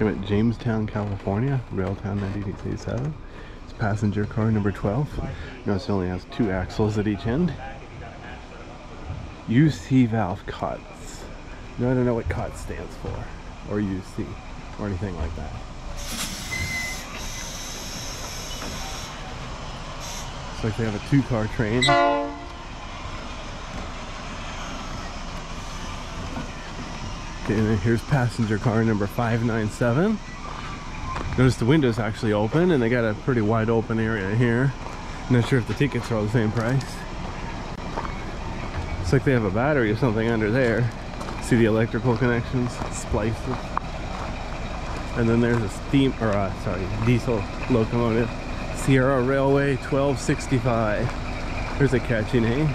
I'm at Jamestown, California, Railtown 1987. It's passenger car number 12. Notice it only has two axles at each end. UC valve cuts. No, I don't know what cut stands for, or UC, or anything like that. Looks like they have a two-car train. And here's passenger car number 597. Notice the window's actually open and they got a pretty wide open area here. Not sure if the tickets are all the same price. Looks like they have a battery or something under there. See the electrical connections, splices. And then there's a steam, or uh, sorry, diesel locomotive. Sierra Railway 1265. There's a catchy name.